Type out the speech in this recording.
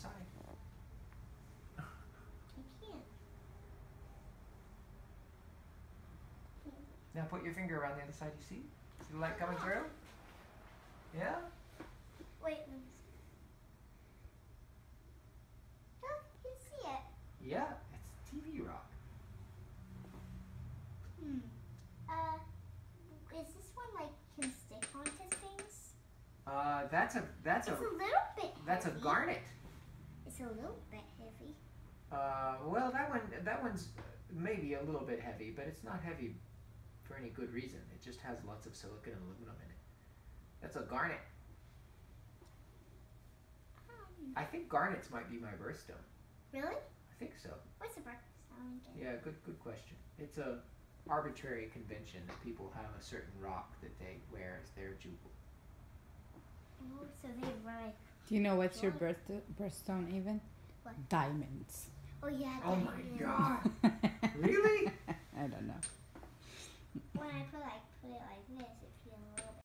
side. I can't. Now put your finger around the other side. You see? See the light coming oh. through? Yeah? Wait, let me see. No, you see it. Yeah, it's TV rock. Hmm. Uh, is this one like can stick onto things? Uh, that's a that's it's a, a little bit. That's heavy. a garnet. It's a little bit heavy. Uh, well, that one that one's maybe a little bit heavy, but it's not heavy for any good reason. It just has lots of silicon and aluminum in it. That's a garnet. Um, I think garnets might be my birthstone. really? I think so. What's the birthstone again? Yeah, good good question. It's a arbitrary convention that people have a certain rock that they wear as their jewel. Oh, so they write. Do you know what's your birth birthstone even? What? Diamonds. Oh yeah. Oh my. God. Really? I don't know. When I put like put it like this, it feels a little